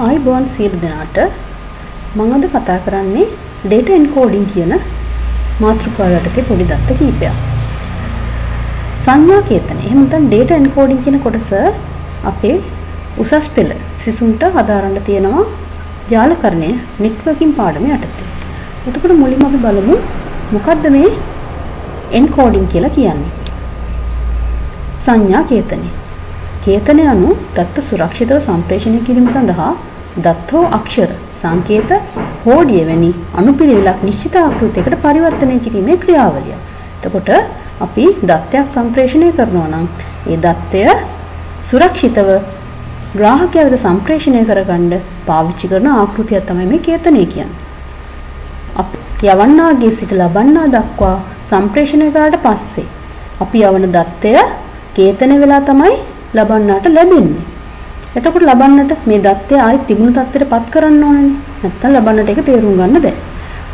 ආයිබෝන් සියලු දෙනාට මම අද කතා කරන්නේ data encoding කියන මාතෘකාව යටතේ පොඩි දත්ත කීපයක්. සංඥා කේතන. එහෙම නැත්නම් data encoding කියන කොටස අපේ උසස් පෙළ සිසුන්ට හදාරන්න තියෙනවා ජාලකරණය නෙට්වර්කින් පාඩම යටතේ. එතකොට මුලින්ම අපි බලමු මොකද්ද මේ encoding කියලා කියන්නේ. සංඥා කේතනය. කේතනය anu දත්ත සුරක්ෂිතව සම්ප්‍රේෂණය කිරීම සඳහා දත්ත හෝ අක්ෂර සංකේත හෝඩිය වැනි අනුපිළිවෙලක් නිශ්චිත ආකෘතියකට පරිවර්තනය කිරීමේ ක්‍රියාවලිය. එතකොට අපි දත්තයක් සම්ප්‍රේෂණය කරනවා නම් ඒ දත්තය සුරක්ෂිතව ග්‍රාහකයා වෙත සම්ප්‍රේෂණය කරගන්න පාවිච්චි කරන ආකෘතිය තමයි මේ කේතනය කියන්නේ. අපි යවන්නාගේ සිට ලබන්නා දක්වා සම්ප්‍රේෂණය කරාට පස්සේ අපි යවන දත්තය කේතන වෙලා තමයි ලබන්නාට ලැබෙන්නේ. එතකොට ලබන්නට මේ දත්තය ආයෙත් තිබුණු තත්ත්වයට පත් කරන්න ඕනනේ. නැත්තම් ලබන්නට ඒක තේරුම් ගන්න බෑ.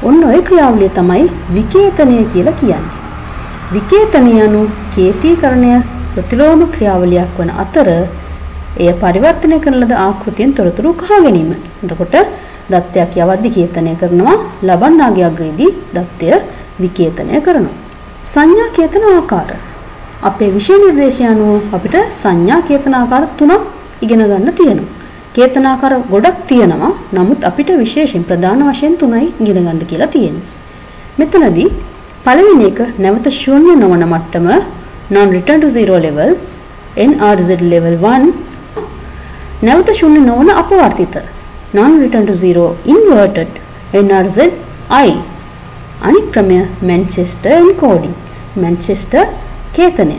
ඔන්න ඔය ක්‍රියාවලිය තමයි විකේතනය කියලා කියන්නේ. විකේතනය anu කේතීකරණය ප්‍රතිලෝම ක්‍රියාවලියක් වන අතර එය පරිවර්තනය කරන ලද ආකෘතියෙන් තොරතුරු කහා ගැනීම. එතකොට දත්තයක් යවද්දි කේතනය කරනවා ලබන්නාගේ අග්‍රේදී දත්තය විකේතනය කරනවා. සංඥා කේතන ආකාර අපේ විෂය නිර්දේශය අනුව අපිට සංඥා කේතනාකාර තුනක් ඉගෙන ගන්න තියෙනවා. කේතනාකාර ගොඩක් තියෙනවා. නමුත් අපිට විශේෂයෙන් ප්‍රධාන වශයෙන් තුනයි ඉගෙන ගන්න කියලා තියෙන්නේ. මෙතනදී පළවෙනි එක නැවත ශූන්‍ය නොවන මට්ටම non return to zero level NRZ level 1 නැවත ශූන්‍ය නොවන අපවර්තිත non return to zero inverted NRZ I අනිත් ක්‍රමය Manchester encoding Manchester කේතනය.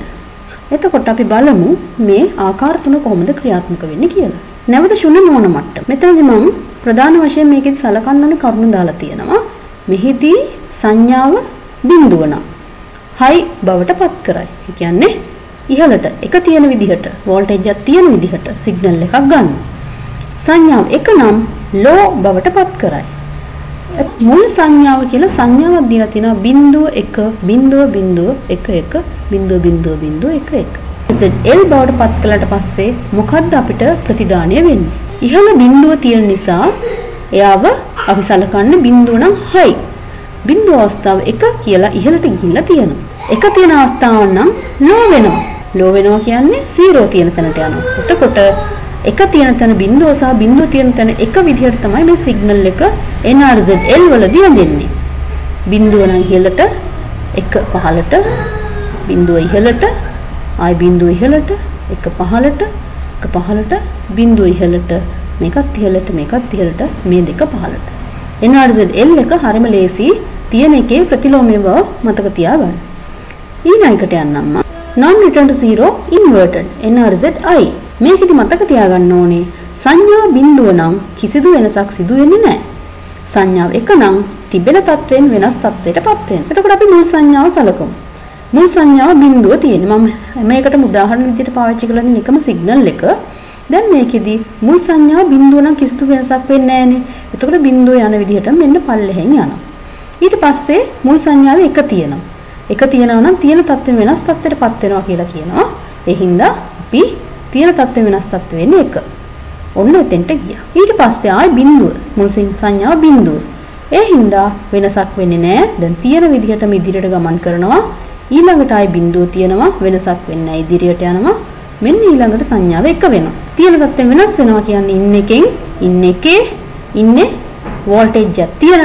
එතකොට අපි බලමු මේ ආකාර තුන කොහොමද ක්‍රියාත්මක වෙන්නේ කියලා. නැවත ශුන්‍ය නොවන මට්ටම. මෙතනදී මම ප්‍රධාන වශයෙන් මේකෙදි සලකන්න ඕන කරුණු දාලා තියෙනවා. මෙහිදී සංඥාව බිඳුව නම් හයි බවට පත් කරයි. ඒ කියන්නේ ඉහළට එක තියෙන විදිහට වෝල්ටේජ් එකක් තියෙන විදිහට සිග්නල් එකක් ගන්න. සංඥාව එක නම් ලෝ බවට පත් කරයි. මුල් සංඥාව කියලා සංඥාවක් දීලා තිනවා බිංදුව 1 බිංදුව බිංදුව 1 1 බිංදුව බිංදුව බිංදුව 1 1 ZL බවට පත් කළාට පස්සේ මොකද්ද අපිට ප්‍රතිදානය වෙන්නේ? ඉහළ බිංදුව තියෙන නිසා එයාව අපි සලකන්නේ බිංදුව නම් හයි. බිංදුව අවස්ථාව 1 කියලා ඉහළට ගිහිල්ලා තියෙනවා. එක තියෙන අවස්ථාව නම් ලෝ වෙනවා. ලෝ වෙනවා කියන්නේ 0 තියෙන තැනට යනවා. එතකොට එක තියෙන තැන බිඳුව සහ බිඳුව තියෙන තැන එක විදිහට තමයි මේ සිග්නල් එක NRZ L වලදී අඳින්නේ. බිඳුව නම් ඉහළට එක පහළට බිඳුව ඉහළට ආයි බිඳුව ඉහළට එක පහළට එක පහළට බිඳුව ඉහළට මේකත් ඉහළට මේකත් ඉහළට මේ දෙක පහළට. NRZ L එක හරිම ලේසි තියෙන එකේ ප්‍රතිලෝමය බව මතක තියාගන්න. ඊළඟට යන්නම් මම non return to zero inverted NRZ I මේකෙදි මතක තියාගන්න ඕනේ සංඥා බිඳුව නම් කිසිදු වෙනසක් සිදු වෙන්නේ නැහැ. සංඥාව එක නම් තිබෙන තත්වයෙන් වෙනස් තත්වයකටපත් වෙන. එතකොට අපි මුල් සංඥාව සලකමු. මුල් සංඥාව බිඳුව තියෙන්නේ. මම මේකට උදාහරණ විදිහට පාවිච්චි කරලා තියෙන එකම සිග්නල් එක. දැන් මේකෙදි මුල් සංඥාව බිඳුව නම් කිසිදු වෙනසක් වෙන්නේ නැහනේ. එතකොට බිඳුව යන විදිහට මෙන්න පල්ලෙහෙන් යනවා. ඊට පස්සේ මුල් සංඥාවේ එක තියෙනවා. එක තියෙනවා නම් තියෙන තත්ත්වෙ වෙනස් තත්ත්වයකටපත් වෙනවා කියලා කියනවා. ඒ හින්දා අපි තියෙන තත්ත්වෙ වෙනස් තත්ත්වෙ වෙන්නේ එක. ඔන්න එතෙන්ට ගියා. ඊට පස්සේ ආයි බිඳුව. මුල් සංඥාව බිඳුව. ඒ හින්දා වෙනසක් වෙන්නේ නැහැ. දැන් තියෙන විදිහටම ඉදිරියට ගමන් කරනවා. ඊළඟට ආයි බිඳුව තියෙනවා. වෙනසක් වෙන්නේ නැහැ. ඉදිරියට යනවා. මෙන්න ඊළඟට සංඥාව එක වෙනවා. තියෙන තත්ත්වෙ වෙනස් වෙනවා කියන්නේ ඉන්න එකෙන් ඉන්න එකේ ඉන්නේ වෝල්ටේජ් එක තියෙන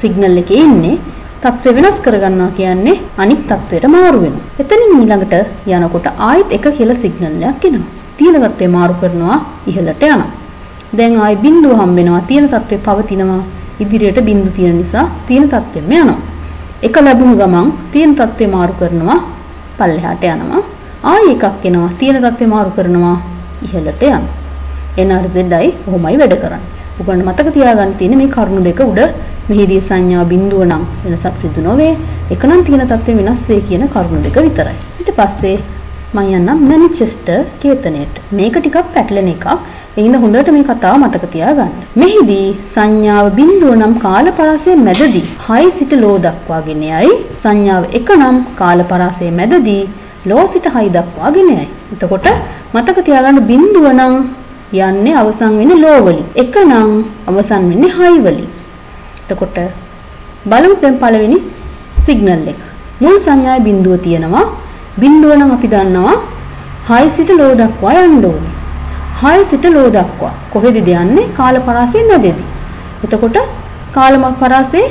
සිග්නල් එකේ ඉන්නේ තත්ත්වය වෙනස් කරගන්නවා කියන්නේ අනිත් තත්ත්වයට මාරු වෙනවා. එතනින් ඊළඟට යනකොට ආයෙත් එක කියලා සිග්නල් එකක් එනවා. තියෙන තත්ත්වය මාරු කරනවා ඉහළට යනවා. දැන් ආයි බිඳුව හම්බ වෙනවා. තියෙන තත්ත්වය පවතිනවා. ඉදිරියට බිඳු තියෙන නිසා තියෙන තත්ත්වෙම යනවා. එක ලැබුණු ගමන් තියෙන තත්ත්වය මාරු කරනවා පල්ලෙහාට යනවා. ආයි එකක් එනවා. තියෙන තත්ත්වය මාරු කරනවා ඉහළට යනවා. NRZයි කොහොමයි වැඩ කරන්නේ. ඔයගොල්ලන්ට මතක තියාගන්න තියෙන්නේ මේ කරුණු දෙක උඩ මෙහිදී සංඥා බිඳුව නම් වෙනසක් සිදු නොවේ. එක නම් තියෙන තත්ත්වය වෙනස් වේ කියන කරුණු දෙක විතරයි. ඊට පස්සේ මම යන්නම් මැනිචෙස්ටර් කේතනයට. මේක ටිකක් පැටලෙන එකක්. එහෙනම් හොඳට මේ කතාව මතක තියාගන්න. මෙහිදී සංඥාව බිඳුව නම් කාලපරාසය මැදදී හයි සිට ලෝ දක්වාගෙන යයි. සංඥාව එක නම් කාලපරාසය මැදදී ලෝ සිට හයි දක්වාගෙන යයි. එතකොට මතක තියාගන්න බිඳුව නම් යන්නේ අවසන් වෙන්නේ ලෝ වලින්. එක නම් අවසන් වෙන්නේ හයි වලින්. එතකොට බලමු දැන් පළවෙනි සිග්නල් එක. මුල් සංඥාවේ බිඳුව තියෙනවා. බිඳුව නම් අපි දන්නවා හයි සිට ලෝ දක්වා යන්න ඕනේ. හයි සිට ලෝ දක්වා කොහෙද යන්නේ? කාල පරාසයෙන් නැදෙදි. එතකොට කාල පරාසයේ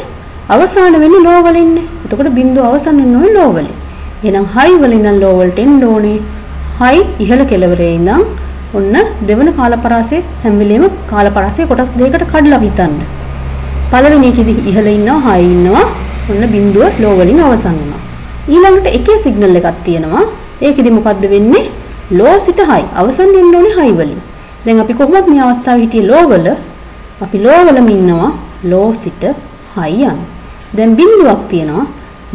අවසාන වෙන්නේ ලෝ වලින්නේ. එතකොට බිඳුව අවසන් වෙන්න ඕනේ ලෝ වලින්. එහෙනම් හයි වලින් ඉඳන් ලෝ වලට එන්න ඕනේ. හයි ඉහළ කෙළවරේ ඉඳන් ඔන්න දෙවන කාලපරාසයේ හැම වෙලෙම කාලපරාසයේ කොටස් දෙකකට කඩලා හිතන්න. පළවෙනි එකේදී ඉහළ ඉන්නවා හයි ඉන්නවා. ඔන්න බිඳුව ලෝ වලින් අවසන් වෙනවා. ඊළඟට එකේ සිග්නල් එකක් තියෙනවා. ඒකෙදි මොකද්ද වෙන්නේ? ලෝ සිට හයි. අවසන් වෙන්න ඕනේ හයි වලින්. දැන් අපි කොහොමද මේ අවස්ථාවේ හිටියේ ලෝ වල? අපි ලෝ වලම ඉන්නවා. ලෝ සිට හයි යන. දැන් බිඳුවක් තියෙනවා.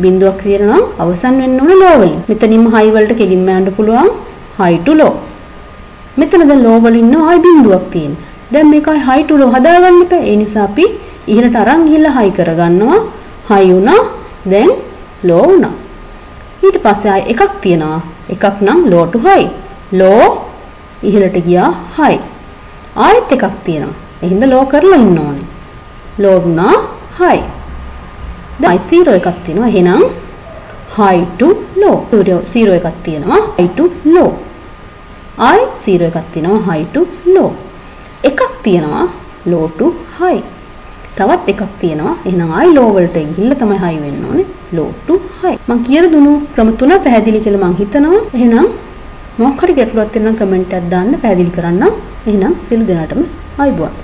බිඳුවක් තියෙනවා අවසන් වෙන්න ඕනේ ලෝ වලින්. මෙතනින්ම හයි වලට කෙලින්ම යන්න පුළුවන්. high to low. මෙතන දැන් low වල ඉන්න ආයි බිඳුවක් තියෙන. දැන් මේකයි high to low හදාගන්න එපා. ඒ නිසා අපි ඉහළට අරන් ගිහිල්ලා high කරගන්නවා. high වුණා. දැන් low වුණා. ඊට පස්සේ ආයි එකක් තියෙනවා. එකක් නම් low to high. low ඉහළට ගියා high. ආයෙත් එකක් තියෙනවා. එහෙනම් low කරලා ඉන්න ඕනේ. low වුණා high. දැන් 0 එකක් තියෙනවා. එහෙනම් high to low. 0 එකක් තියෙනවා. high to low. ආයි 0 එකක් තියෙනවා high to low. එකක් තියෙනවා low to high. තවත් එකක් තියෙනවා එහෙනම් ආයි low වලට ගිහිල්ලා තමයි high වෙන්න ඕනේ low to high. මම කියලා දුණු ක්‍රම තුන පැහැදිලි කියලා මම හිතනවා. එහෙනම් මොකක් හරි ගැටලුවක් තියෙනවා නම් කමෙන්ට් එකක් දාන්න පැහැදිලි කරන්න. එහෙනම් සියලු දෙනාටම ආයිබුවන්.